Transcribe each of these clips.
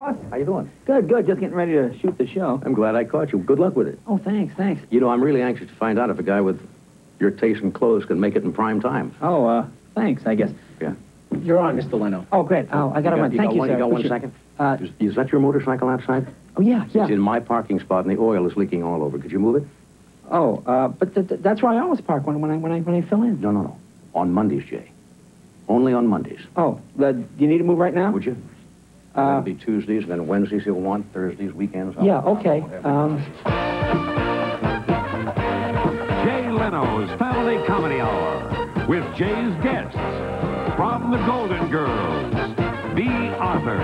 How you doing? Good, good. Just getting ready to shoot the show. I'm glad I caught you. Good luck with it. Oh, thanks, thanks. You know, I'm really anxious to find out if a guy with your taste in clothes can make it in prime time. Oh, uh, thanks, I guess. Yeah. You're on, Mr. Leno. Oh, great. Oh, I got to got- run. you Thank got you, one, sir. You got one Appreciate- second? Uh, Is, is that your motorcycle outside? oh, yeah, yeah. It's in my parking spot, and the oil is leaking all over. Could you move it? Oh, uh, but th- th- that's where I always park when, when I when I when I fill in. No, no, no. On Mondays, Jay. Only on Mondays. Oh, the, do you need to move right now? Would you? Uh, That'd be Tuesdays, and then Wednesdays he'll want, Thursdays, weekends. I'll- yeah. Okay. Um, Jay Leno's Family Comedy Hour with Jay's guests from the Golden Girls, Bea Arthur,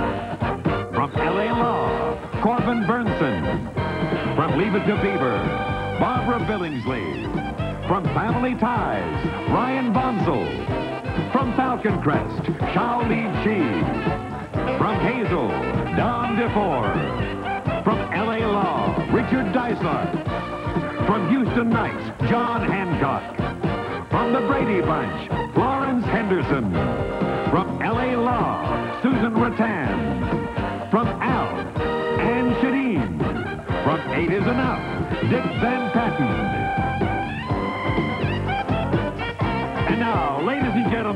from L.A. Law, Corbin Bernsen, from Leave It to Beaver, Barbara Billingsley, from Family Ties, Brian Bonsall, from Falcon Crest, Chao Li Chi, from Hazel, Don DeFore, from L.A. Law, Richard Dysart, from Houston Knights, John Hancock. From the Brady Bunch, Florence Henderson. From L.A. Law, Susan Ruttan. From ALF, Ann Schedeen. From Eight Is Enough, Dick Van Patten.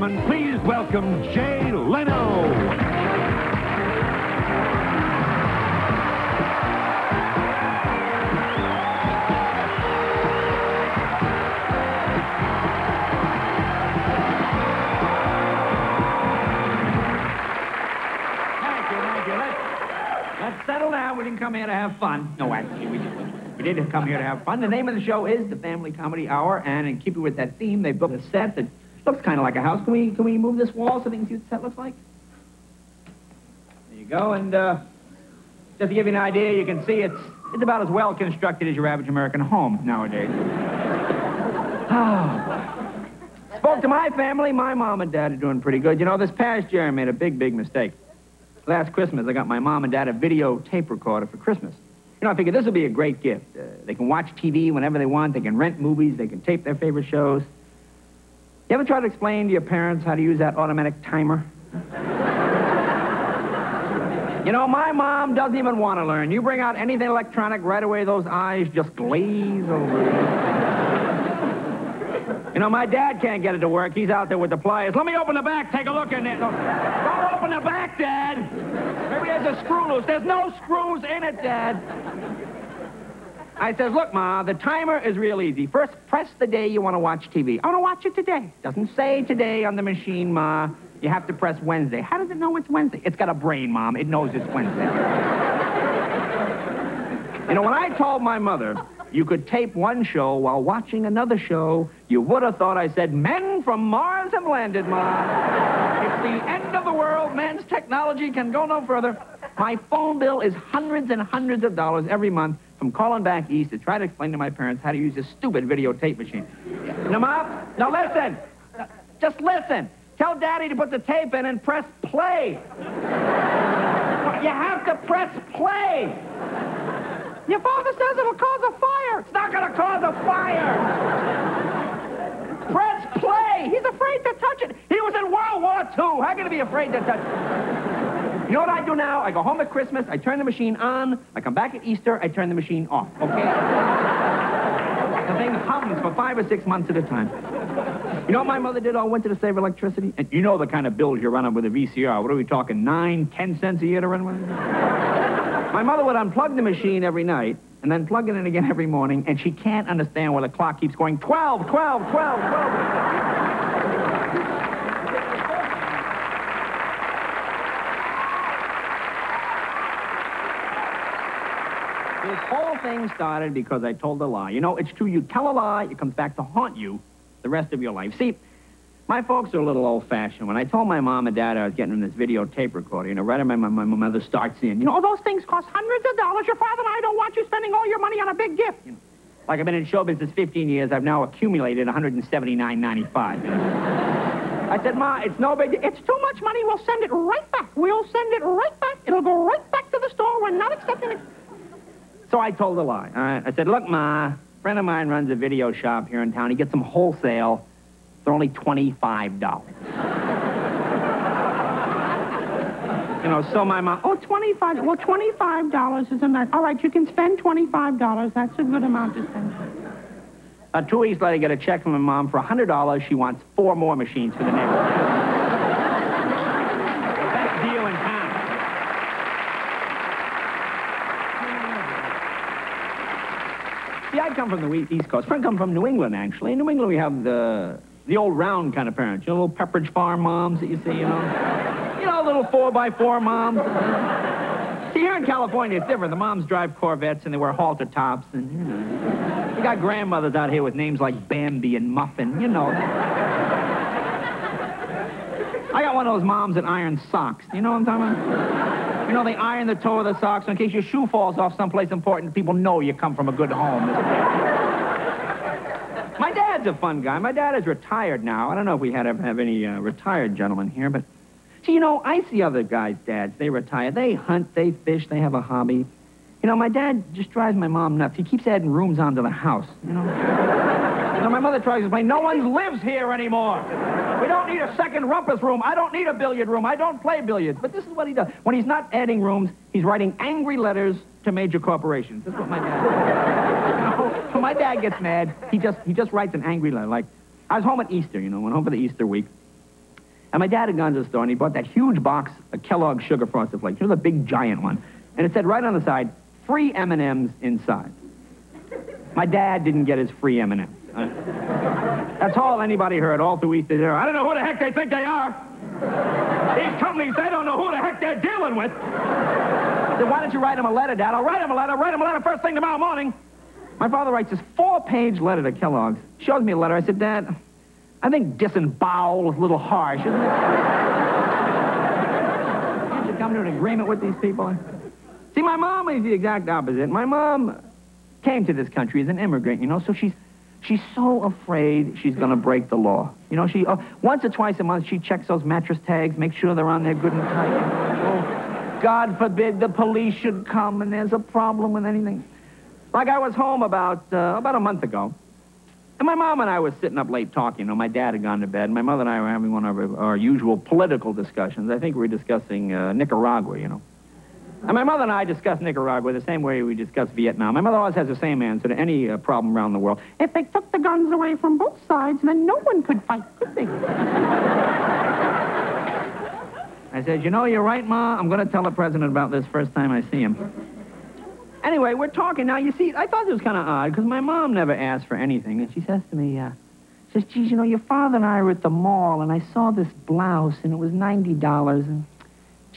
Gentlemen, please welcome Jay Leno. settle down. We didn't come here to have fun. No, actually, we didn't. We did come here to have fun. The name of the show is the Family Comedy Hour, and in keeping with that theme, they built a set that looks kind of like a house. Can we can we move this wall so they can see what the set looks like? There you go. And uh, just to give you an idea, you can see it's it's about as well constructed as your average American home nowadays. Oh, boy. Spoke to my family. My mom and dad are doing pretty good. You know, this past year I made a big, big mistake. Last Christmas, I got my mom and dad a video tape recorder for Christmas. You know, I figured this would be a great gift. Uh, they can watch TV whenever they want. They can rent movies. They can tape their favorite shows. You ever try to explain to your parents how to use that automatic timer? you know, my mom doesn't even want to learn. You bring out anything electronic, right away those eyes just glaze over. You know, my dad can't get it to work. He's out there with the pliers. Let me open the back. Take a look in. No, don't open the back, Dad. Maybe there's a screw loose. There's no screws in it, Dad. I says, look, Ma, the timer is real easy. First, press the day you want to watch TV. I want to watch it today. Doesn't say today on the machine, Ma. You have to press Wednesday. How does it know it's Wednesday? It's got a brain, Mom. It knows it's Wednesday. you know, when I told my mother you could tape one show while watching another show, you would have thought I said, Men from Mars have landed, Ma. it's the end of the world. Man's technology can go no further. My phone bill is hundreds and hundreds of dollars every month from calling back east to try to explain to my parents how to use this stupid videotape machine. Now, Ma, now listen. Just listen. Tell Daddy to put the tape in and press play. You have to press play. Your father says it'll cause a fire. It's not going to cause a fire. Press play. He's afraid to touch it. He was in World War II. How can he be afraid to touch it? You know what I do now? I go home at Christmas, I turn the machine on, I come back at Easter, I turn the machine off, okay? the thing hums for five or six months at a time. You know what my mother did all winter to save electricity? And you know the kind of bills you're running with a VCR. What are we talking, nine, ten cents a year to run with? My mother would unplug the machine every night and then plug it in again every morning, and she can't understand why the clock keeps going 12, 12, 12, 12. This whole thing started because I told a lie. You know, it's true. You tell a lie, it comes back to haunt you the rest of your life. See, my folks are a little old-fashioned. When I told my mom and dad I was getting this video tape recorder, you know, right away my, my, my mother starts in, you know, oh, those things cost hundreds of dollars. Your father and I don't want you spending all your money on a big gift. You know, like I've been in show business 15 years, I've now accumulated 179.95. You know. I said, Ma, it's no big. It's too much money. We'll send it right back. We'll send it right back. It'll go right back to the store. We're not accepting it. So I told a lie. All right. I said, look, Ma, friend of mine runs a video shop here in town. He gets them wholesale. They're only $25. You know, so my mom, oh, 25 well, $25 is a nice, all right, you can spend $25. That's a good amount to spend. Uh, two weeks later, I get a check from my mom for $100. She wants four more machines for the neighborhood. Best deal in town. See, I come from the East Coast. I come from New England, actually. In New England, we have the the old round kind of parents. You know, little Pepperidge Farm moms that you see, you know? you know, little four-by-four moms. see, here in California, it's different. The moms drive Corvettes, and they wear halter tops, and, you know. You got grandmothers out here with names like Bambi and Muffin, you know. I got one of those moms that iron socks. You know what I'm talking about? You know, they iron the toe of the socks so in case your shoe falls off someplace important, people know you come from a good home. My dad's a fun guy. My dad is retired now. I don't know if we had ever have any uh, retired gentlemen here, but see, you know, I see other guys' dads. They retire. They hunt. They fish. They have a hobby. You know, my dad just drives my mom nuts. He keeps adding rooms onto the house. You know. Know, my mother tries to explain, no one lives here anymore. We don't need a second rumpus room. I don't need a billiard room. I don't play billiards. But this is what he does. When he's not adding rooms, he's writing angry letters to major corporations. That's what my dad does. when my dad gets mad, he just he just writes an angry letter. Like, I was home at Easter, you know, went home for the Easter week. And my dad had gone to the store and he bought that huge box of Kellogg's Sugar Frosted Flakes. You know, the big giant one. And it said right on the side, free M&Ms inside. My dad didn't get his free M&Ms. That's all anybody heard all through Easter. There. I don't know who the heck they think they are. These companies, they don't know who the heck they're dealing with. Then why don't you write them a letter, Dad? I'll write them a letter. Write them a letter first thing tomorrow morning. My father writes this four-page letter to Kellogg's. Shows me a letter. I said, Dad, I think disembowel is a little harsh, isn't it? Can't you come to an agreement with these people? See, my mom is the exact opposite. My mom came to this country as an immigrant, you know, so she's she's so afraid she's going to break the law. You know, she uh, once or twice a month she checks those mattress tags, make sure they're on there good and tight. Oh, God forbid the police should come and there's a problem with anything. Like I was home about uh, about a month ago, and my mom and I were sitting up late talking. You know, my dad had gone to bed. and My mother and I were having one of our, our usual political discussions. I think we were discussing uh, Nicaragua. You know. And my mother and I discuss Nicaragua the same way we discuss Vietnam. My mother always has the same answer to any uh, problem around the world. If they took the guns away from both sides, then no one could fight, could they? I said, you know, you're right, Ma. I'm going to tell the president about this first time I see him. Anyway, we're talking now. You see, I thought it was kind of odd because my mom never asked for anything, and she says to me, uh, says, geez, you know, your father and I were at the mall, and I saw this blouse, and it was ninety dollars, and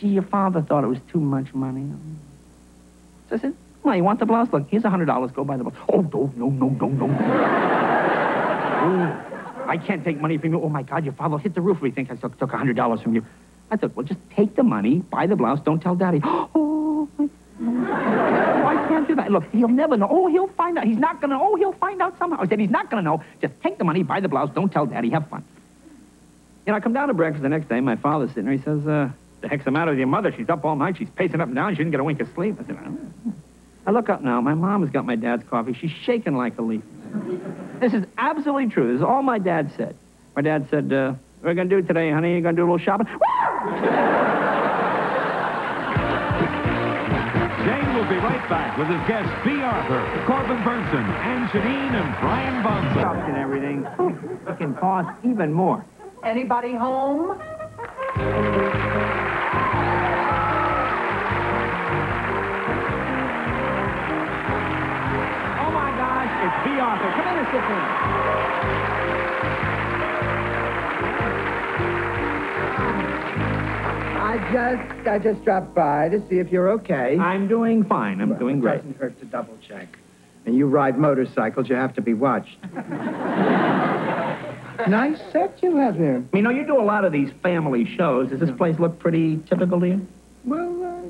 gee, your father thought it was too much money. So I said, well, you want the blouse? Look, here's a hundred dollars. Go buy the blouse. Oh, don't, no, no, no, no, no. oh, I can't take money from you. Oh my God, your father hit the roof. We think I took took a hundred dollars from you. I said, well, just take the money, buy the blouse. Don't tell Daddy. Oh, my Oh, I can't do that. Look, he'll never know. Oh, he'll find out. He's not going to. Oh, he'll find out somehow. I said, he's not going to know. Just take the money, buy the blouse. Don't tell Daddy. Have fun. Know, I come down to breakfast the next day. My father's sitting there. He says, uh, the heck's the matter with your mother? She's up all night. She's pacing up and down. She didn't get a wink of sleep. I said, I, I look up now. My mom has got my dad's coffee. She's shaking like a leaf. This is absolutely true. This is all my dad said. My dad said, uh, what are you going to do today, honey? You going to do a little shopping? Jay will be right back with his guests Bea Arthur, Corbin Bernsen, Ann Janine, and Brian Bonsall. Stuff and everything. It can cost even more. Anybody home? Gosh, it's Bea Arthur. Come in and sit down. I just, I just dropped by to see if you're okay. I'm doing fine. I'm doing great. It doesn't hurt to double check. And you ride motorcycles, you have to be watched. nice set you have here. You know, you do a lot of these family shows. Does this place look pretty typical to you? Well, uh,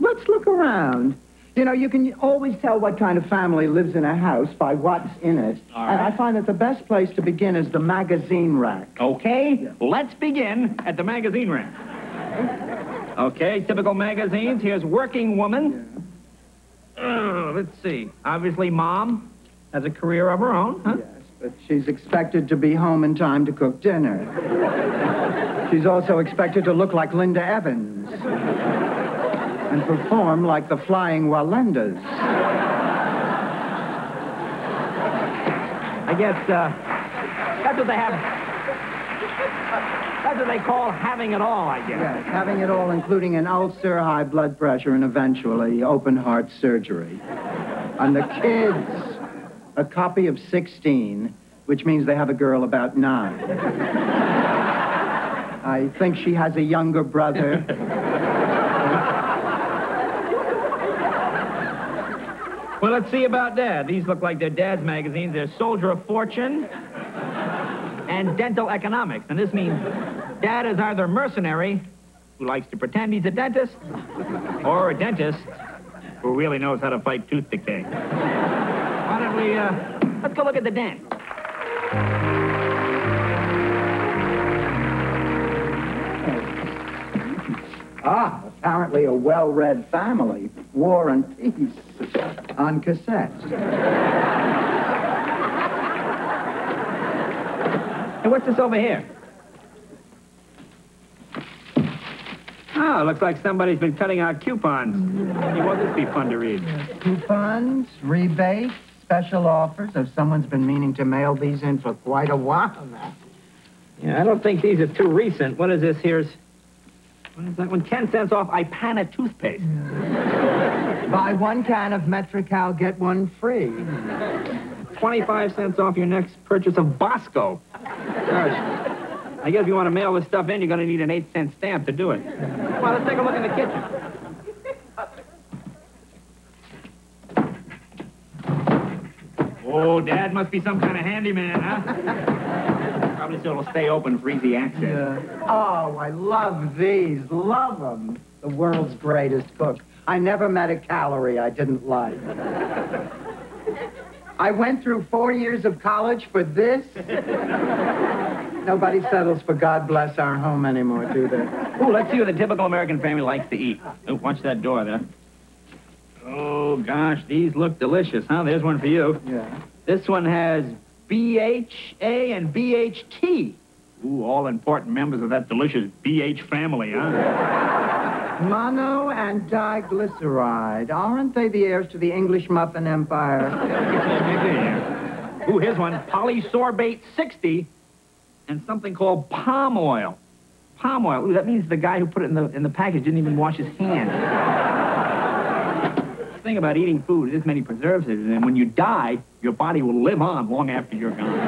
let's look around. You know, you can always tell what kind of family lives in a house by what's in it. And. I find that the best place to begin is the magazine rack. Okay, let's begin at the magazine rack. Okay, typical magazines. Here's Working Woman. Uh, let's see. Obviously, Mom has a career of her own, huh? Yes, but she's expected to be home in time to cook dinner. She's also expected to look like Linda Evans and perform like the Flying Wallendas. I guess uh, that's what they have. That's what they call having it all, I guess. Yes, having it all, including an ulcer, high blood pressure, and eventually open heart surgery. And the kids, a copy of 16, which means they have a girl about nine. I think she has a younger brother. Well, let's see about that. These look like their dad's magazines. They're Soldier of Fortune and Dental Economics. And this means Dad is either a mercenary who likes to pretend he's a dentist or a dentist who really knows how to fight tooth decay. Why don't we, uh, let's go look at the dent. Ah, apparently a well-read family. War and Peace on cassette. Hey, what's this over here? Oh, looks like somebody's been cutting out coupons. Hey, won't this be fun to read? Coupons, rebates, special offers. If someone's been meaning to mail these in for quite a while now. Yeah, I don't think these are too recent. What is this? Here's. That one? 10 cents off Ipana toothpaste. Buy one can of Metrecal, get one free. 25 cents off your next purchase of Bosco. Gosh. I guess if you want to mail this stuff in, you're going to need an 8 cent stamp to do it. Come on, let's take a look in the kitchen. Oh, Dad must be some kind of handyman, huh? Probably so it'll stay open for easy access. Oh, I love these. Love them. The world's greatest cook. I never met a calorie I didn't like. I went through four years of college for this. Nobody settles for God bless our home anymore, do they? Oh, let's see what the typical American family likes to eat. Oh, watch that door there. Oh, gosh, these look delicious, huh? There's one for you. Yeah. This one has BHA and BHT. Ooh, all important members of that delicious BH family, huh? Mono and diglyceride. Aren't they the heirs to the English muffin empire? Ooh, here's one. Polysorbate 60 and something called palm oil. Palm oil. Ooh, that means the guy who put it in the, in the package didn't even wash his hands. the thing about eating food is this many preservatives, and when you die, your body will live on long after you're gone.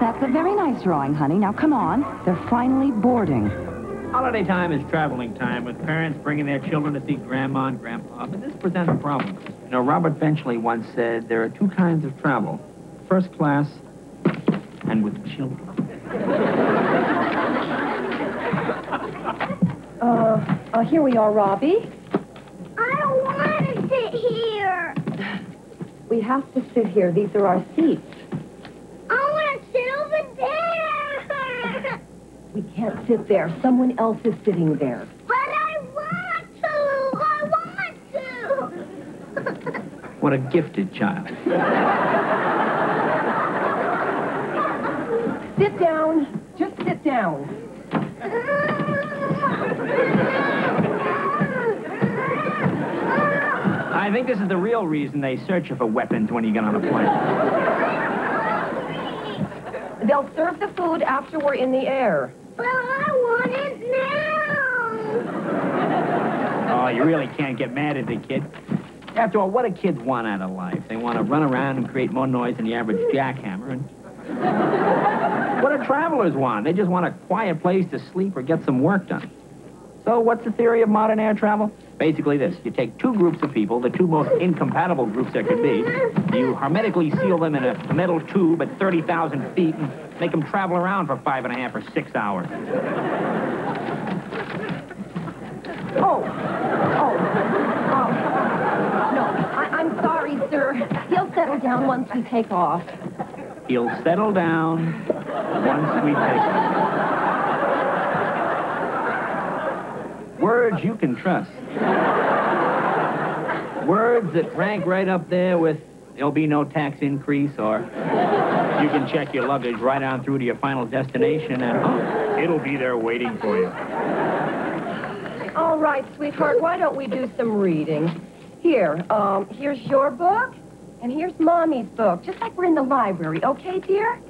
That's a very nice drawing, honey. Now, come on. They're finally boarding. Holiday time is traveling time, with parents bringing their children to see grandma and grandpa. But this presents a problem. You know, Robert Benchley once said there are two kinds of travel first class and with children. Uh, uh, here we are, Robbie. I don't want to sit here. We have to sit here. These are our seats. I want to sit over there. We can't sit there. Someone else is sitting there. But I want to. I want to. What a gifted child. Sit down. Just sit down. I think this is the real reason they search you for weapons when you get on a plane. They'll serve the food after we're in the air. But I want it now. Oh, you really can't get mad at the kid. After all, what do kids want out of life? They want to run around and create more noise than the average jackhammer. And what do travelers want? They just want a quiet place to sleep or get some work done. So, what's the theory of modern air travel? Basically, this: you take two groups of people, the two most incompatible groups there could be. You hermetically seal them in a metal tube at 30,000 feet and make them travel around for five and a half or six hours. Oh. Oh. Oh. No, I- I'm sorry, sir. He'll settle down once we take off. He'll settle down once we take off. Words you can trust. Words that rank right up there with There'll be no tax increase, or you can check your luggage right on through to your final destination, and oh, it'll be there waiting for you. All right, sweetheart, why don't we do some reading? Here, um, here's your book, and here's Mommy's book, just like we're in the library, okay, dear?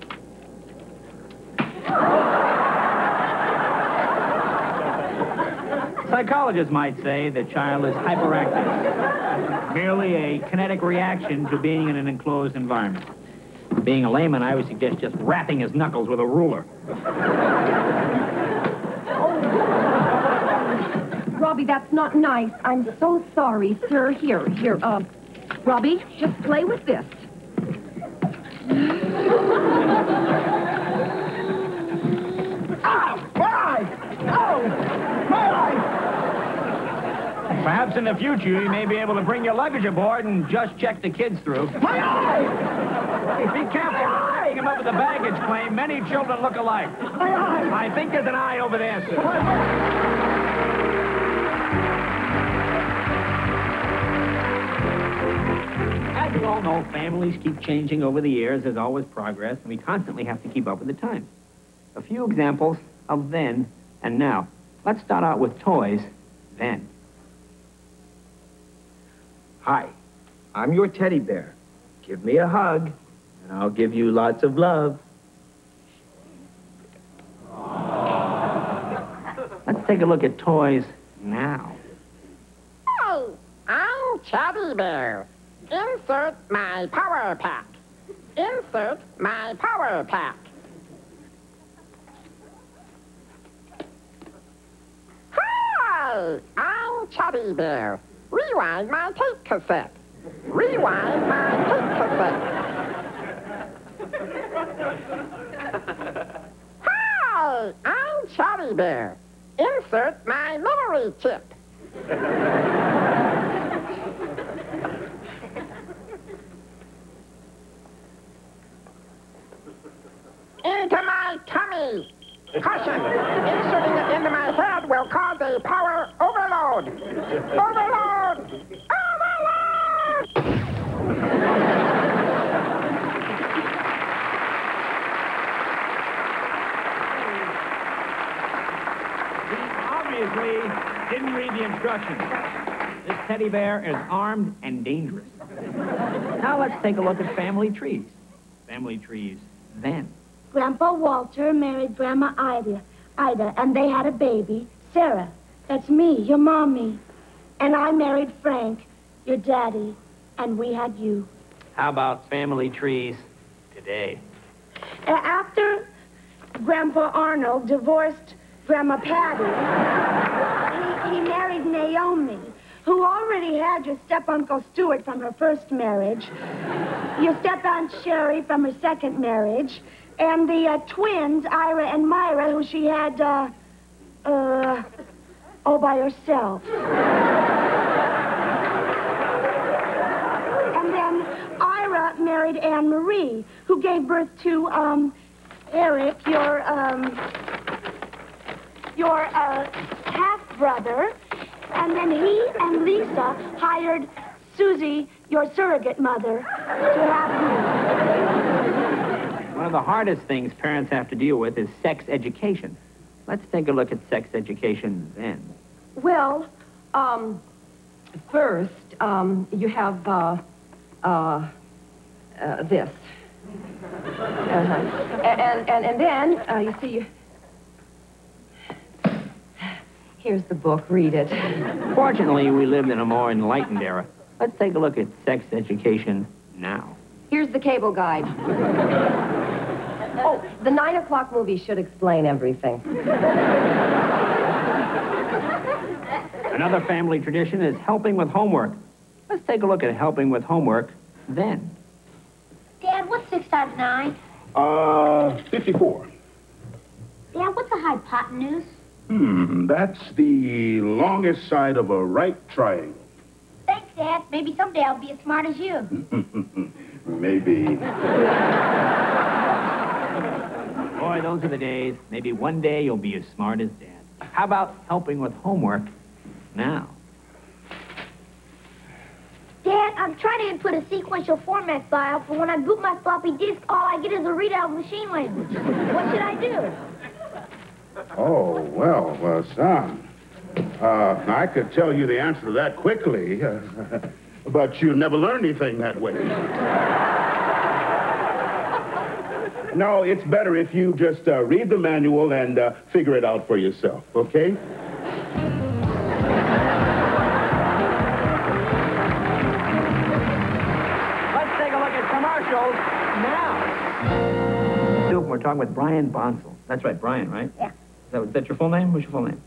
Psychologists might say the child is hyperactive, merely a kinetic reaction to being in an enclosed environment. Being a layman, I would suggest just rapping his knuckles with a ruler. Robbie, that's not nice. I'm so sorry, sir. Here, here, uh, Robbie, just play with this. Perhaps in the future you may be able to bring your luggage aboard and just check the kids through. My eye! Be careful. Picking him up with the baggage claim. Many children look alike. My eye! I think there's an eye over there, sir. As you all know, families keep changing over the years. There's always progress, and we constantly have to keep up with the times. A few examples of then and now. Let's start out with toys then. Hi, I'm your teddy bear. Give me a hug, and I'll give you lots of love. Let's take a look at toys now. Hey, I'm Teddy Bear. Insert my power pack. Insert my power pack. Hi, I'm Teddy Bear. Rewind my tape cassette. Rewind my tape cassette. Hi, I'm Teddy Bear. Insert my memory chip. into my tummy. Caution! Inserting it into my head will cause a power overload. Overload! He obviously didn't read the instructions. This teddy bear is armed and dangerous. Now let's take a look at family trees. Family trees then. Grandpa Walter married Grandma Ida, Ida, and they had a baby, Sarah. That's me, your mommy. And I married Frank, your daddy, and we had you. How about family trees today? After Grandpa Arnold divorced Grandma Patty, he, he married Naomi, who already had your step-uncle Stuart from her first marriage, your step-aunt Sherry from her second marriage, and the uh, twins, Ira and Myra, who she had, uh, uh, all by herself. And then Ira married Anne Marie, who gave birth to, um, Eric, your, um, your, uh, half-brother. And then he and Lisa hired Susie, your surrogate mother, to have you. One of the hardest things parents have to deal with is sex education. Let's take a look at sex education then. Well, um, first, um, you have, uh, uh, uh, this. Uh-huh. And, and, and then, uh, you see. Here's the book. Read it. Fortunately, we lived in a more enlightened era. Let's take a look at sex education now. Here's the cable guide. Oh, the nine o'clock movie should explain everything. Another family tradition is helping with homework. Let's take a look at helping with homework then. Dad, what's six times nine? Uh, 54. Dad, what's a hypotenuse? Hmm, that's the longest side of a right triangle. Thanks, Dad. Maybe someday I'll be as smart as you. Maybe. Boy, those are the days. Maybe one day you'll be as smart as Dad. How about helping with homework now? Dad, I'm trying to input a sequential format file, but when I boot my floppy disk, all I get is a readout of machine language. What should I do? Oh, well, uh, son. Uh, I could tell you the answer to that quickly, uh, but you never learn anything that way. no, it's better if you just uh, read the manual and uh, figure it out for yourself, okay? Talking with Brian Bonsall. That's right, Brian, right? Yeah. Is that, is that your full name? What's your full name?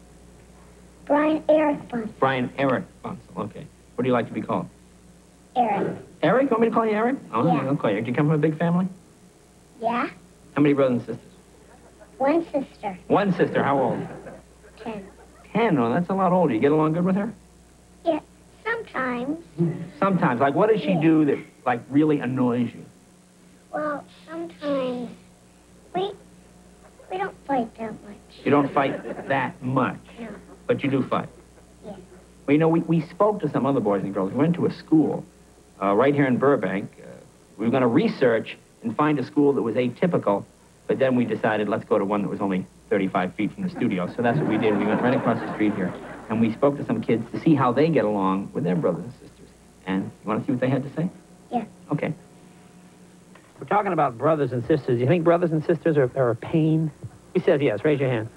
Brian Eric Bun. Brian Eric Bonsall. Okay. What do you like to be called? Eric. Eric? You want me to call you Eric? Oh, Yeah. okay. Do you come from a big family? Yeah? How many brothers and sisters? One sister. One sister. How old? Ten. Ten. Oh, that's a lot older. You get along good with her? Yeah, sometimes. Sometimes. Like, what does she do that, like, really annoys you? Well, sometimes we we don't fight that much. You don't fight that much, No. but you do fight. Yeah. Well, you know, we, we spoke to some other boys and girls. We went to a school uh, right here in Burbank. Uh, we were going to research and find a school that was atypical, but then we decided let's go to one that was only 35 feet from the studio. So that's what we did. We went right across the street here, and we spoke to some kids to see how they get along with their brothers and sisters. And you want to see what they had to say? Yeah. Okay. We're talking about brothers and sisters. You think brothers and sisters are, are a pain? Who says yes? Raise your hand.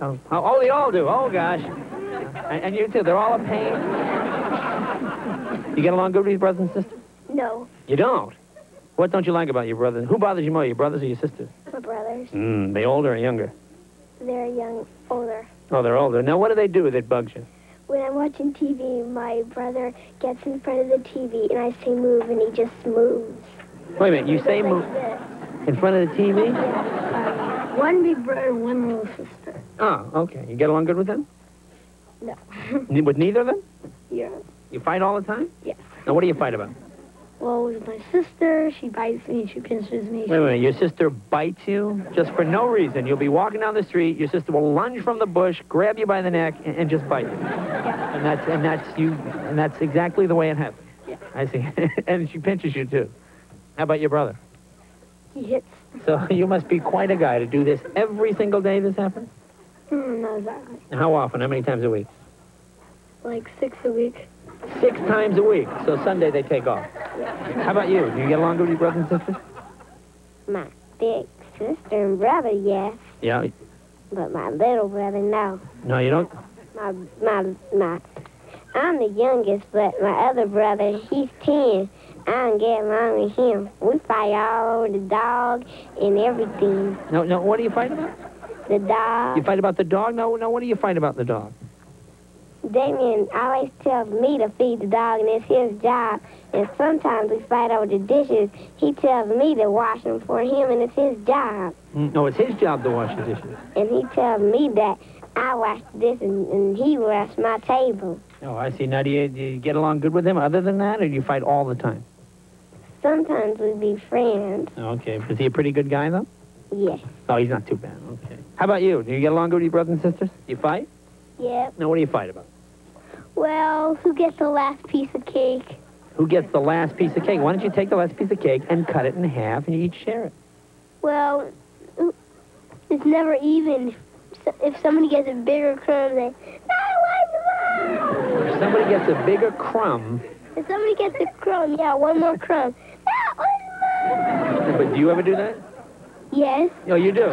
Oh, oh, they all do. Oh, gosh. And, and you too. They're all a pain. You get along good with your brothers and sisters? No, You don't. What don't you like about your brothers? Who bothers you more, your brothers or your sisters? my brothers. Mm, they older or younger? They're young, older. Oh, they're older. Now, what do they do that bugs you? When I'm watching TV, my brother gets in front of the TV and I say move and he just moves. Wait a minute. You say move in front of the TV? One big brother, one little sister. Oh, okay. You get along good with them? No. With neither of them? yeah. You fight all the time? Yes. Now, what do you fight about? Well, with my sister, she bites me, she pinches me. Wait a minute. Your sister bites you just for no reason. You'll be walking down the street. Your sister will lunge from the bush, grab you by the neck, and, and just bite you. Yeah. And that's and that's you. And that's exactly the way it happens. Yeah. I see. and she pinches you too. How about your brother? He hits. So you must be quite a guy to do this every single day. This happens. Mm, not exactly. How often? How many times a week? Like six a week. Six times a week. So Sunday they take off. How about you? Do you get along with your brothers and sisters? My big sister and brother, yes. Yeah. But my little brother, no. No, you don't. My, my, my, I'm the youngest, but my other brother, he's 10. I don't get along with him. We fight all over the dog and everything. No, no. What do you fight about? The dog. You fight about the dog? No, no. What do you fight about the dog? Damien always tells me to feed the dog, and it's his job. And sometimes we fight over the dishes. He tells me to wash them for him, and it's his job. Mm, No, it's his job to wash the dishes. And he tells me that I wash the dishes, and, and he washes my table. Oh, I see. Now, do you, do you get along good with him other than that, or do you fight all the time? Sometimes we'd be friends. Okay. Is he a pretty good guy, though? Yes. Oh, he's not too bad. Okay. How about you? Do you get along good with your brothers and sisters? You fight? Yeah. Now, what do you fight about? Well, who gets the last piece of cake? Who gets the last piece of cake? Why don't you take the last piece of cake and cut it in half and you each share it? Well, it's never even. If somebody gets a bigger crumb, they. I want more. If somebody gets a bigger crumb, If somebody gets a crumb, yeah, one more crumb. I want more. but do you ever do that? Yes, Oh, you do.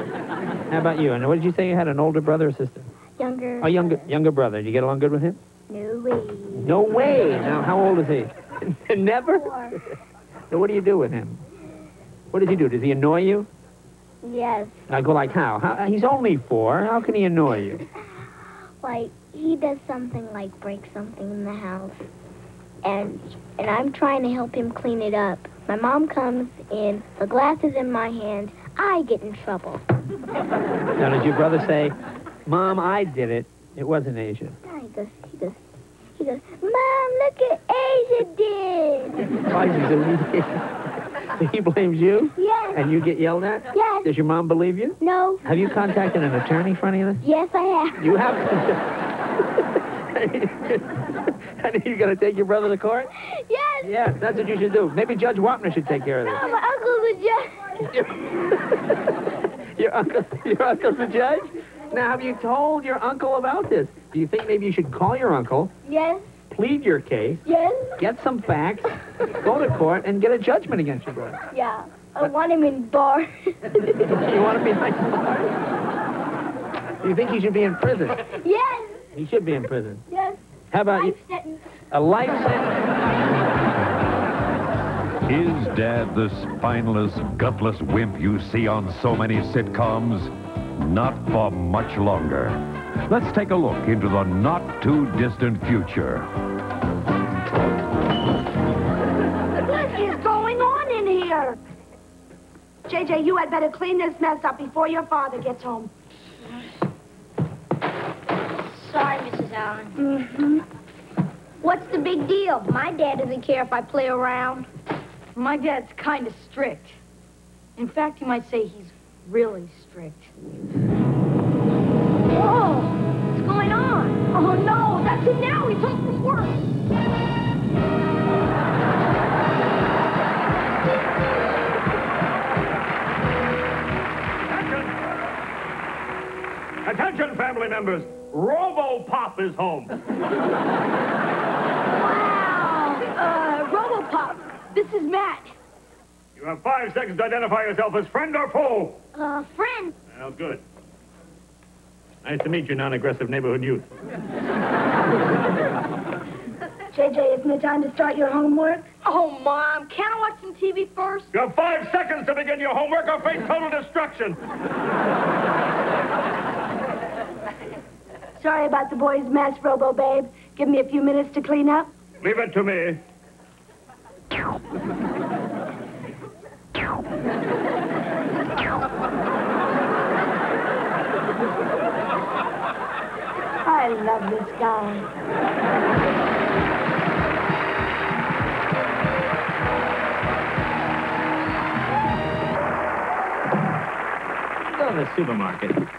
How about you? And what did you say you had an older brother or sister? younger. A younger younger brother. Do you get along good with him? No way. No way. Now, how old is he? Never. Four. So what do you do with him? What does he do? Does he annoy you? Yes, I go like how? how? Uh, he's only four. How can he annoy you? like he does something like break something in the house, and and I'm trying to help him clean it up. My mom comes in, the glass is in my hand. I get in trouble. Now, does your brother say, "Mom, I did it. It wasn't Asia"? Yeah, He goes, he goes, he goes. Mom, look at Asia did. Why he he blames you, Yes. and you get yelled at? Yes. Does your mom believe you? No. Have you contacted an attorney for any of this? Yes, I have. You have. Honey, you gonna take your brother to court? Yes. Yeah, that's what you should do. Maybe Judge Wapner should take care of this. No, my uncle's a judge. Your uncle, your uncle's a judge? Now, have you told your uncle about this? Do you think maybe you should call your uncle, Yes. plead your case, Yes. get some facts, go to court, and get a judgment against your brother? Yeah. I want him in bars. You want him be like Do you think he should be in prison? yes. He should be in prison. Yes. How about you? Life sentence. A life sentence? Is Dad the spineless, gutless wimp you see on so many sitcoms? Not for much longer. Let's take a look into the not too distant future. What is going on in here? JJ, you had better clean this mess up before your father gets home. Sorry, Mrs. Allen. Mm-hmm. What's the big deal? My dad doesn't care if I play around. My dad's kind of strict. In fact, you might say he's really strict. Whoa! What's going on? Oh, no, that's him now. He's home from work. Attention, family members. Robo Pop is home. Wow! Uh, Robopop, this is Matt. You have five seconds to identify yourself as friend or foe. Uh, friend. Well, good. Nice to meet you, non-aggressive neighborhood youth. JJ, isn't it time to start your homework? Oh, Mom, can't I watch some TV first? You have five seconds to begin your homework or face total destruction. Sorry about the boys' mess, Robo Babe. Give me a few minutes to clean up. Leave it to me. I love this guy. Go to the supermarket. Are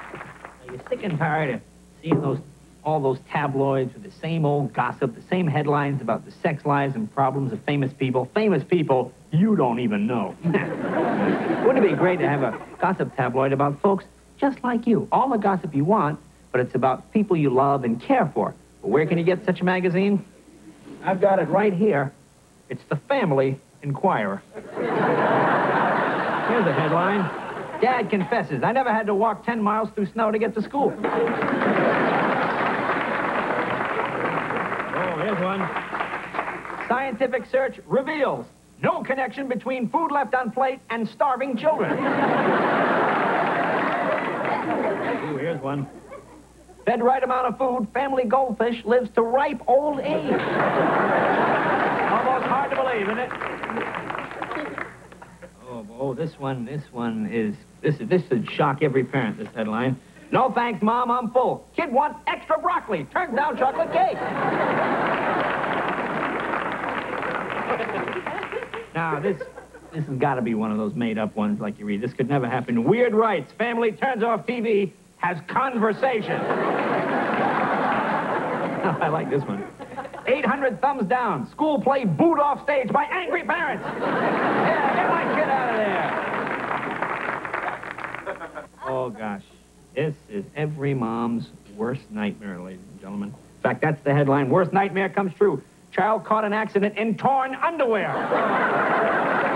You're sick and tired of seeing those all those tabloids with the same old gossip, the same headlines about the sex lives and problems of famous people. Famous people you don't even know. Wouldn't it be great to have a gossip tabloid about folks just like you? All the gossip you want, but it's about people you love and care for. But where can you get such a magazine? I've got it right here. It's the Family Inquirer. Here's a headline. Dad confesses, I never had to walk 10 miles through snow to get to school. Oh, here's one. Scientific search reveals no connection between food left on plate and starving children. Ooh, here's one. Fed right amount of food, family goldfish lives to ripe old age. Almost hard to believe, isn't it? Oh, oh, this one, this one is, this this should shock every parent, this headline. No thanks, Mom, I'm full. Kid wants extra broccoli. Turns down chocolate cake. now, this, this has got to be one of those made-up ones like you read. This could never happen. Weird rights. Family turns off TV, has conversation. I like this one. 800 thumbs down. School play booed off stage by angry parents. Yeah, get my kid out of there. Oh, gosh. This is every mom's worst nightmare, ladies and gentlemen. In fact, that's the headline. Worst nightmare comes true. Child caught in accident in torn underwear.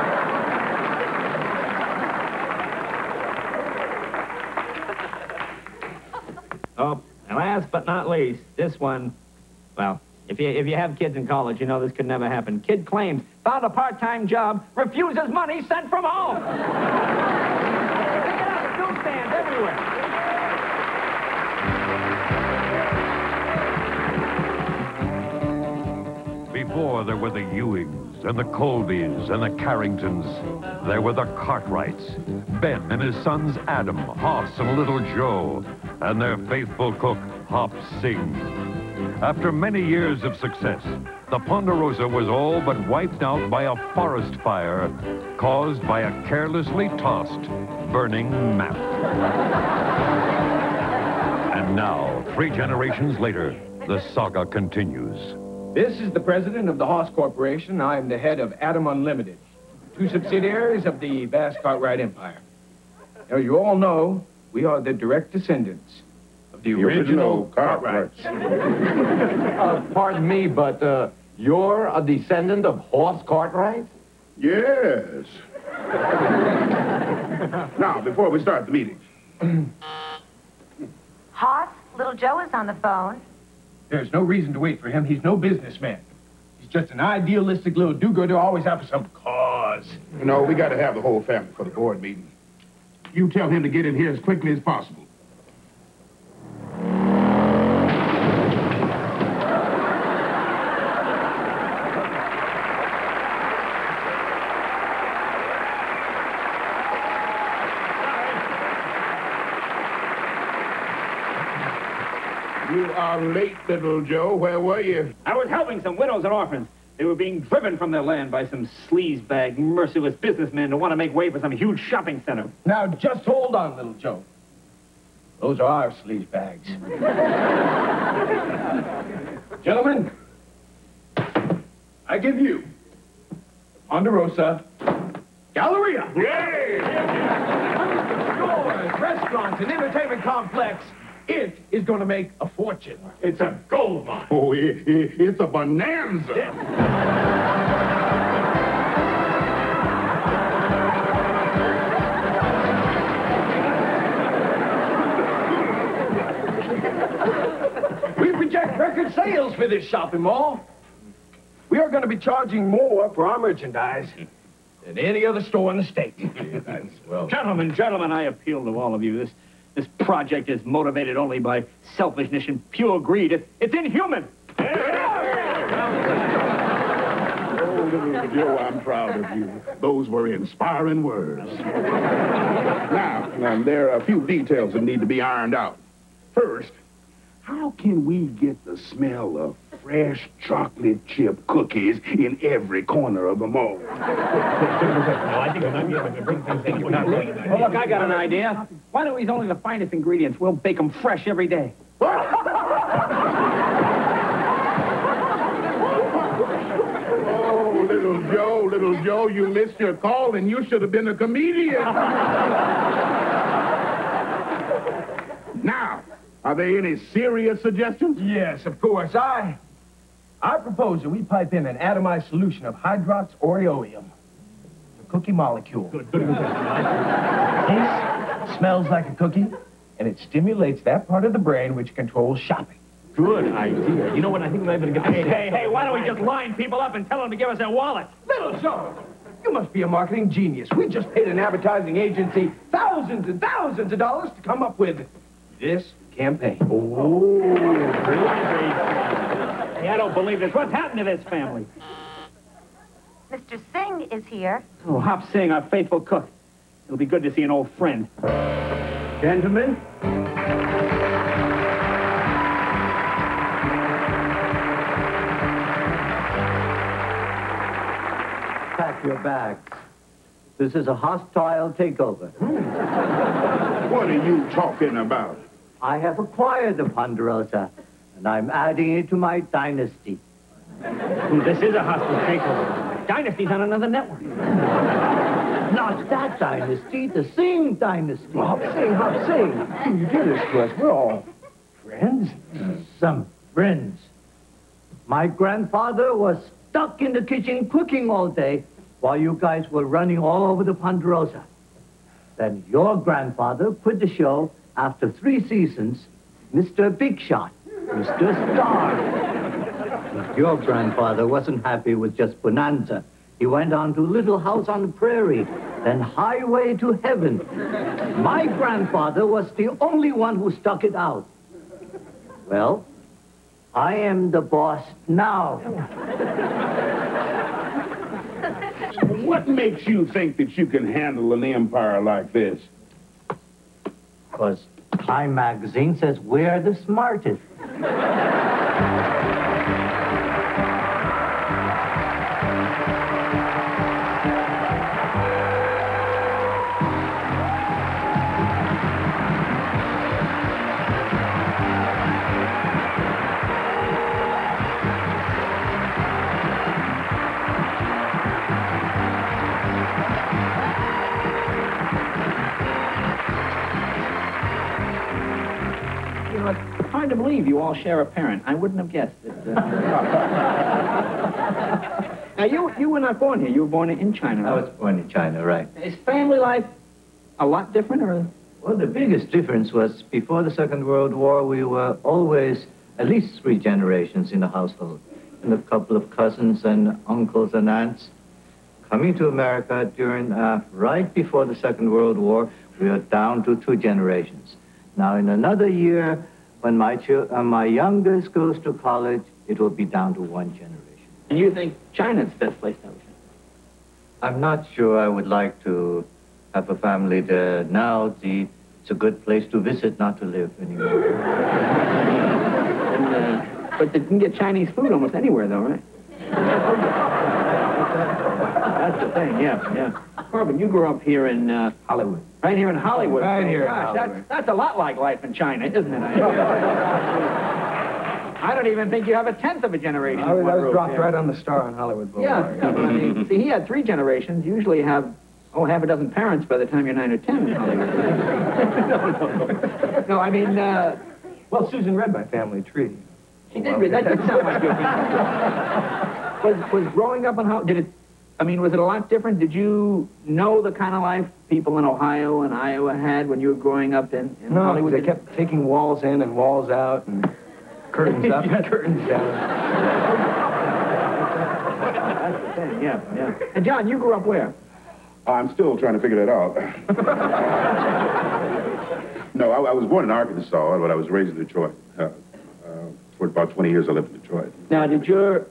Oh, and last but not least, this one, well, if you, if you have kids in college, you know this could never happen. Kid claims, found a part-time job, refuses money sent from home. Pick it up, newsstands everywhere. Before there were the Ewings and the Colbys and the Carringtons, there were the Cartwrights, Ben and his sons Adam, Hoss, and little Joe, and their faithful cook, Hop Sing. After many years of success, the Ponderosa was all but wiped out by a forest fire caused by a carelessly tossed burning map. And now, three generations later, the saga continues. This is the president of the Hoss Corporation. I am the head of Adam Unlimited, two subsidiaries of the vast Cartwright Empire. Now, you all know we are the direct descendants of the, The original Cartwrights. Uh, pardon me, but uh, you're a descendant of Horse Cartwright? Yes. now, before we start the meeting, Hoss, little Joe is on the phone. There's no reason to wait for him. He's no businessman. He's just an idealistic little do-gooder always out for some cause. you know, we got to have the whole family for the board meeting. You tell him to get in here as quickly as possible. You are late, little Joe. Where were you? I was helping some widows and orphans. They were being driven from their land by some sleazebag, merciless businessmen who want to make way for some huge shopping center. Now, just hold on, little Joe. Those are our sleaze bags. Gentlemen, I give you Ponderosa Galleria. Yay! Stores, restaurants, and entertainment complex. It is going to make a fortune. It's a gold mine. Oh, it, it, it's a bonanza. We project record sales for this shopping mall. We are going to be charging more for our merchandise than any other store in the state. That's well. Gentlemen, gentlemen, I appeal to all of you. This this project is motivated only by selfishness and pure greed. It, it's inhuman. Oh, little Joe, I'm proud of you. Those were inspiring words. now, now, there are a few details that need to be ironed out. First, how can we get the smell of fresh chocolate chip cookies in every corner of the mall? well, I think we might be able to bring things in without doing that. Well, look, I got an idea. Why don't we use only the finest ingredients? We'll bake them fresh every day. Oh, little Joe, little Joe, you missed your call and you should have been a comedian. now, are there any serious suggestions? Yes, of course. I I propose that we pipe in an atomized solution of hydrox oleoium, the cookie molecule. Good, good, good. This smells like a cookie, and it stimulates that part of the brain which controls shopping. Good idea. You know what? I think we might be able to get Hey, hey, hey, why don't we just line people up and tell them to give us their wallets? Little Joe, you must be a marketing genius. We just paid an advertising agency thousands and thousands of dollars to come up with this campaign. Oh, Hey, I don't believe this. What's happened to this family? Mr. Sing is here. Oh, Hop Sing, our faithful cook. It'll be good to see an old friend. Gentlemen, pack your bags. This is a hostile takeover. Hmm. What are you talking about? I have acquired the Ponderosa, and I'm adding it to my dynasty. Hmm, this is a hostile takeover. Dynasty's on another network. Not that dynasty, the Sing dynasty. Hop Sing, Hop Sing, you did this to us. We're all friends. Some friends. My grandfather was stuck in the kitchen cooking all day while you guys were running all over the Ponderosa. Then your grandfather quit the show after three seasons, Mr. Big Shot, Mr. Star. But your grandfather wasn't happy with just Bonanza. He went on to Little House on the Prairie, then Highway to Heaven. My grandfather was the only one who stuck it out. Well, I am the boss now. What makes you think that you can handle an empire like this? Because Time magazine says we're the smartest. All share a parent. I wouldn't have guessed it. Uh... now, you, you were not born here. You were born in China. I was born in China, right. Is family life a lot different, or? Well, the biggest difference was before the Second World War, we were always at least three generations in the household, and a couple of cousins and uncles and aunts. Coming to America during, uh, right before the Second World War, we are down to two generations. Now, in another year, when my, uh, my youngest goes to college, it will be down to one generation. And you think China's the best place to live? I'm not sure I would like to have a family there now. The, it's a good place to visit, not to live anymore. and, uh, but you can get Chinese food almost anywhere, though, right? That's the thing, yeah, yeah. Corbin, you grew up here in uh, Hollywood. Right here in Hollywood. Right oh, here in gosh, Hollywood. That's, that's a lot like life in China, isn't it? I don't even think you have a tenth of a generation. I was, one I was group dropped here. right on the star on Hollywood Yeah, Boulevard. I mean, see, he had three generations. You usually have, oh, half a dozen parents by the time you're nine or ten in Hollywood. no, no, no. No, I mean, uh, Well, Susan read my family tree. she did read. That did sound like you. was was growing up in how did it? I mean, was it a lot different? Did you know the kind of life people in Ohio and Iowa had when you were growing up in, in No, Hollywood? they kept taking walls in and walls out and curtains up and curtains down. That's the thing. Yeah, yeah. And John, you grew up where? I'm still trying to figure that out. no, I, I was born in Arkansas, but I was raised in Detroit. Uh, uh, for about 20 years, I lived in Detroit. Now, did your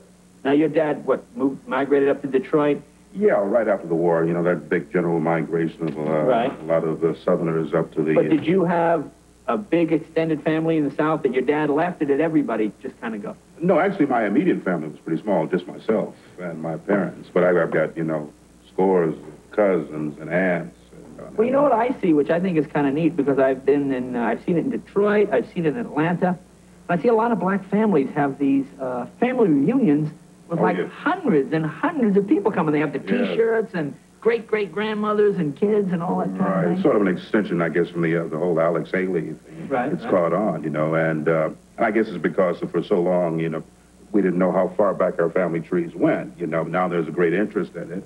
now your dad what moved migrated up to Detroit? Yeah, right after the war, you know, that big general migration of uh, Right. a lot of uh, Southerners up to the... But did you have a big extended family in the South that your dad left, or did everybody just kind of go? No, actually, my immediate family was pretty small, just myself and my parents. But I, I've got, you know, scores of cousins and aunts. And, uh, Well, you know what I see, which I think is kind of neat, because I've been in, uh, I've seen it in Detroit, I've seen it in Atlanta. And I see a lot of black families have these uh, family reunions with Oh, like yes. hundreds and hundreds of people coming. They have the Yes. T-shirts and great great grandmothers and kids and all that kind Right, of it's thing. sort of an extension, I guess, from the uh, the whole Alex Haley thing. Right, It's right. caught on, you know, and uh, I guess it's because for so long, you know, we didn't know how far back our family trees went. You know, now there's a great interest in it,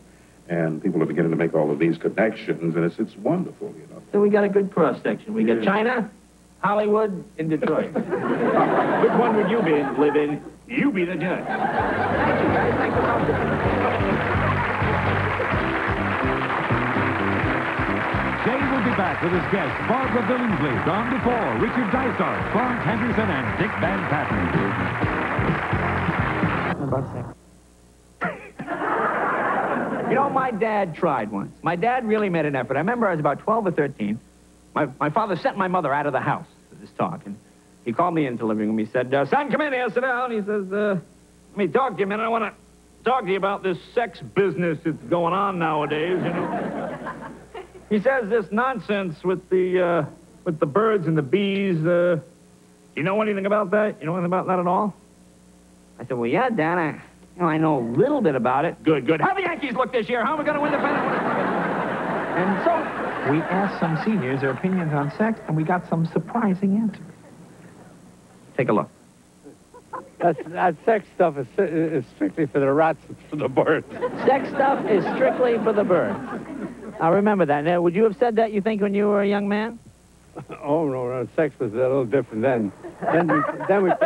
and people are beginning to make all of these connections, and it's it's wonderful, you know. So we got a good cross section. We got China, Hollywood, and Detroit. Which one would you be live in? You be the judge. Thank you, guys. Thanks for coming. Jay will be back with his guests Barbara Billingsley, Don DeFore, Richard Dysart, Florence Henderson, and Dick Van Patten. You know, my dad tried once. My dad really made an effort. I remember I was about 12 or 13. My, my father sent my mother out of the house for this talk, and he called me into the living room. He said, uh, son, come in here, sit down. He says, uh, let me talk to you a minute. I want to talk to you about this sex business that's going on nowadays, you know. he says this nonsense with the, uh, with the birds and the bees. Uh, you know anything about that? You know anything about that at all? I said, well, yeah, Dad, I, you know, I know a little bit about it. Good, good. How the Yankees look this year? How are we going to win the pennant? And so We asked some seniors their opinions on sex, and we got some surprising answers. Take a look. That's, that sex stuff is, is strictly for the rats and for the birds. Sex stuff is strictly for the birds. I remember that. Now, would you have said that, you think, when you were a young man? Oh, no, no, sex was a little different then. Then we, then we,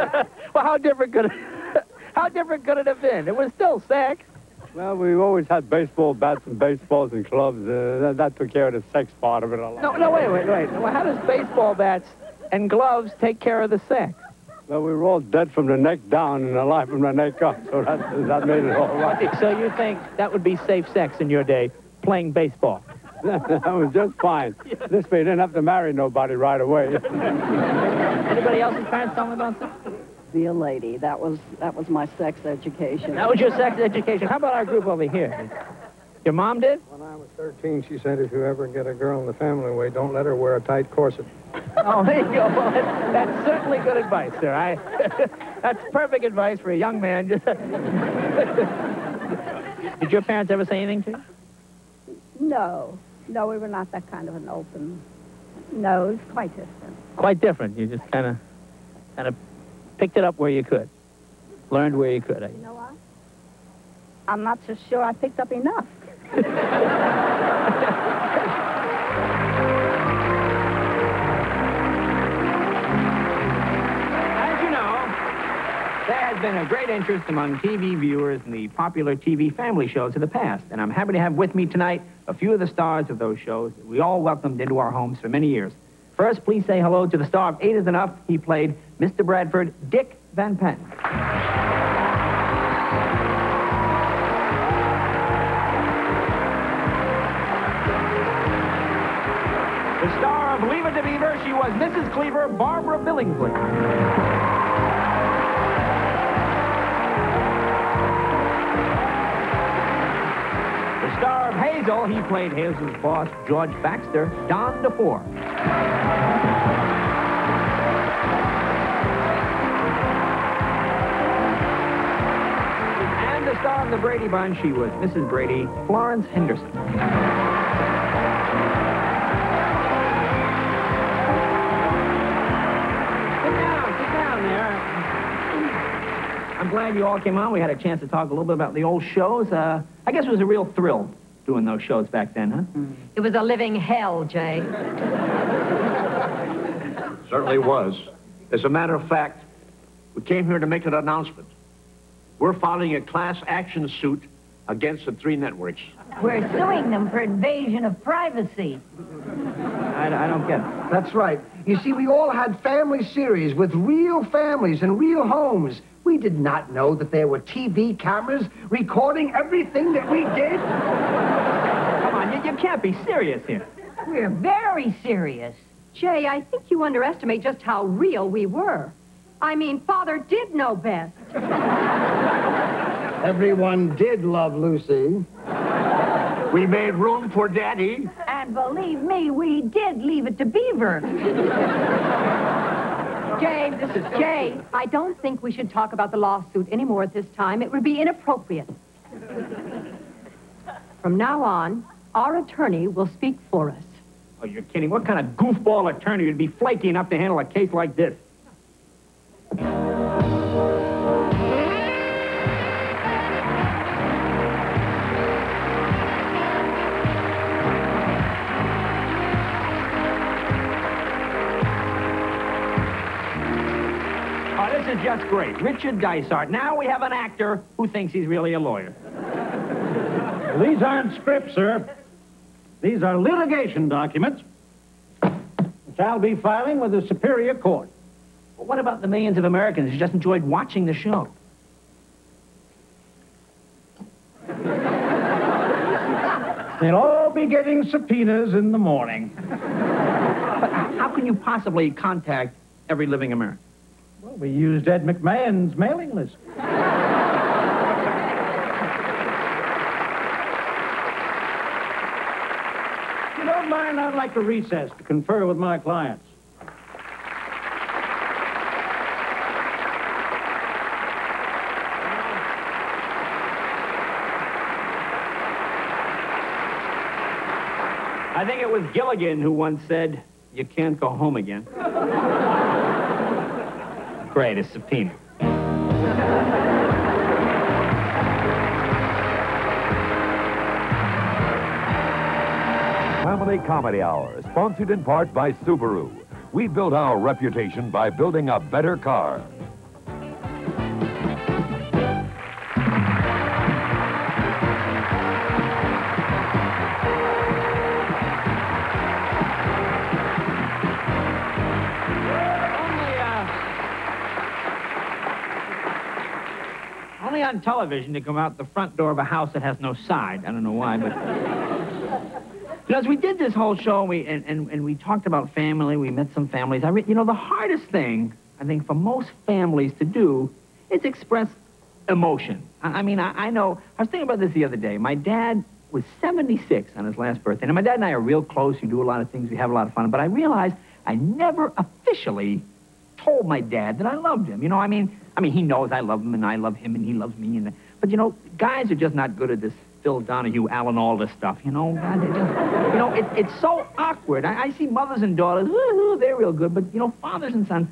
well, how different could it, how different could it have been? It was still sex. well, we always had baseball bats and baseballs and clubs. Uh, that, that took care of the sex part of it a lot. No, no, wait, wait, wait. Well, how does baseball bats and gloves take care of the sex? Well, we were all dead from the neck down and alive from the neck up, so that, that made it all right. So you think that would be safe sex in your day, playing baseball? that was just fine. This way, you didn't have to marry nobody right away. Anybody else's parents tell me about that? Be a lady. That was that was my sex education. That was your sex education. How about our group over here? Your mom did? When I was 13, she said if you ever get a girl in the family way, don't let her wear a tight corset. Oh, there you go. Well, that's, that's certainly good advice, sir. I, that's perfect advice for a young man. Did your parents ever say anything to you? No, no, we were not that kind of an open. No, it was quite different. Quite different. You just kind of. kind of picked it up where you could, learned where you could. You know what? I'm not so sure I picked up enough. As you know, there has been a great interest among TV viewers in the popular TV family shows of the past, and I'm happy to have with me tonight a few of the stars of those shows that we all welcomed into our homes for many years. First, please say hello to the star of Eight is Enough. He played Mr. Bradford, Dick Van Patten. Beaver, she was Mrs. Cleaver, Barbara Billingsley. The star of Hazel, he played Hazel's boss, George Baxter, Don DeFore. And the star of the Brady Bunch, she was Mrs. Brady, Florence Henderson. Glad you all came on. We had a chance to talk a little bit about the old shows. Uh, I guess it was a real thrill doing those shows back then, huh? It was a living hell, Jay. Certainly was. As a matter of fact, we came here to make an announcement. We're filing a class action suit against the three networks. We're suing them for invasion of privacy. I, I don't get it. That's right. You see, we all had family series with real families and real homes. We did not know that there were TV cameras recording everything that we did. Come on, you, you can't be serious here. We're very serious. Jay, I think you underestimate just how real we were. I mean, Father did know best. Everyone did love Lucy. We made room for Daddy. And believe me, we did leave it to Beaver. Jay, this is Jay. I don't think we should talk about the lawsuit anymore at this time. It would be inappropriate. From now on, our attorney will speak for us. Oh, you're kidding. What kind of goofball attorney would be flaky enough to handle a case like this? Is just great. Richard Dysart. Now we have an actor who thinks he's really a lawyer. These aren't scripts, sir. These are litigation documents, which I'll be filing with the Superior Court. But what about the millions of Americans who just enjoyed watching the show? They'll all be getting subpoenas in the morning. But how can you possibly contact every living American? Well, we used Ed McMahon's mailing list. You don't mind, I'd like to recess to confer with my clients. I think it was Gilligan who once said, you can't go home again. Great, a subpoena. Family Comedy Hour, sponsored in part by Subaru. We built our reputation by building a better car. Television to come out the front door of a house that has no side. I don't know why, but. You know, as we did this whole show, and we and, and, and we talked about family. We met some families. I, re- you know, the hardest thing I think for most families to do is express emotion. I, I mean, I, I know. I was thinking about this the other day. My dad was 76 on his last birthday. Now, my dad and I are real close. We do a lot of things. We have a lot of fun. But I realized I never officially told my dad that I loved him. You know, I mean, I mean, he knows I love him, and I love him, and he loves me. And but you know, guys are just not good at this Phil Donahue, Alan Alda stuff. You know, God, just, you know, it, it's so awkward. I, I see mothers and daughters, they're real good, but you know, fathers and sons,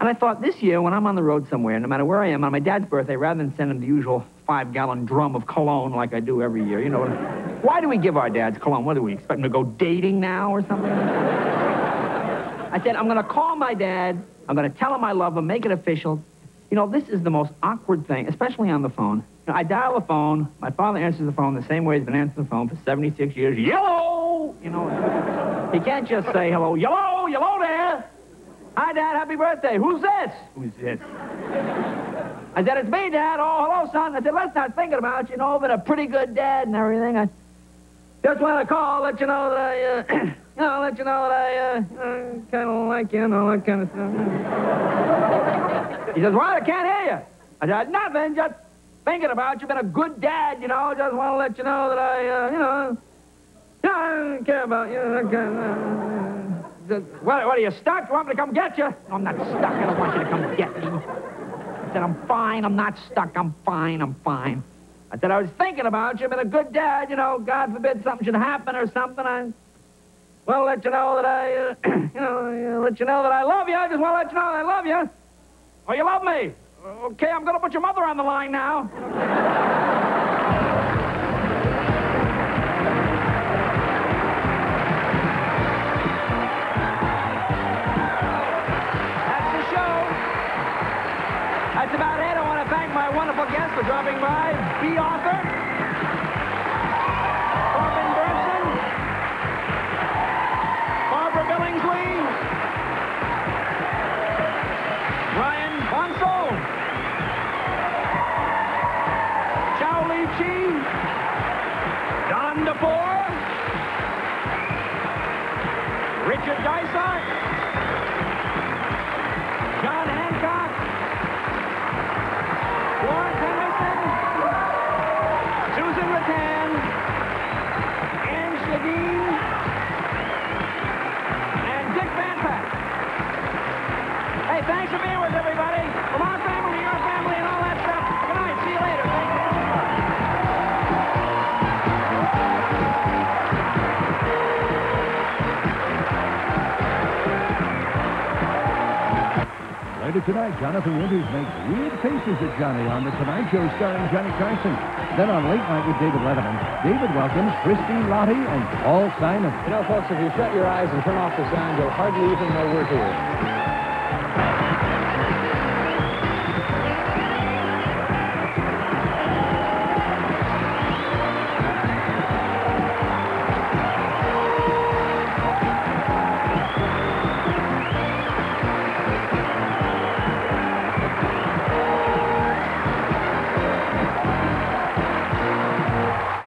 And I thought this year, when I'm on the road somewhere, no matter where I am, on my dad's birthday, rather than send him the usual five-gallon drum of cologne like I do every year, you know, why do we give our dads cologne? What do we expect them to go dating now or something? I said, I'm going to call my dad. I'm going to tell him I love him, make it official. You know, this is the most awkward thing, especially on the phone. You know, I dial the phone. My father answers the phone the same way he's been answering the phone for 76 years. Yellow! You know, he can't just say hello. Yellow! Yellow there! Hi, Dad. Happy birthday. Who's this? Who's this? I said, it's me, Dad. Oh, hello, son. I said, let's not thinking about you. You know, been a pretty good dad and everything. I just want to call, let you know that I, uh, know, let you know that I, uh, uh kind of like you and all that kind of stuff. he says, what? I can't hear you. I said, nothing, just thinking about you. Been a good dad, you know. Just want to let you know that I, uh, you know, I don't care about you. That kind of, what, what, are you stuck? You want me to come get you? No, I'm not stuck. I don't want you to come get me. I said, I'm fine. I'm not stuck. I'm fine. I'm fine. I said, I was thinking about you. Been a good dad, you know. God forbid something should happen or something. I, well, let you know that I, uh, you know, let you know that I love you. I just want to let you know that I love you. Oh, you love me? Okay, I'm going to put your mother on the line now. Tonight, Jonathan Winters makes weird faces at Johnny on The Tonight Show starring Johnny Carson. Then on Late Night with David Letterman, David welcomes Christine Lahti and Paul Simon. You know, folks, if you shut your eyes and turn off the sound, you'll hardly even know we're here.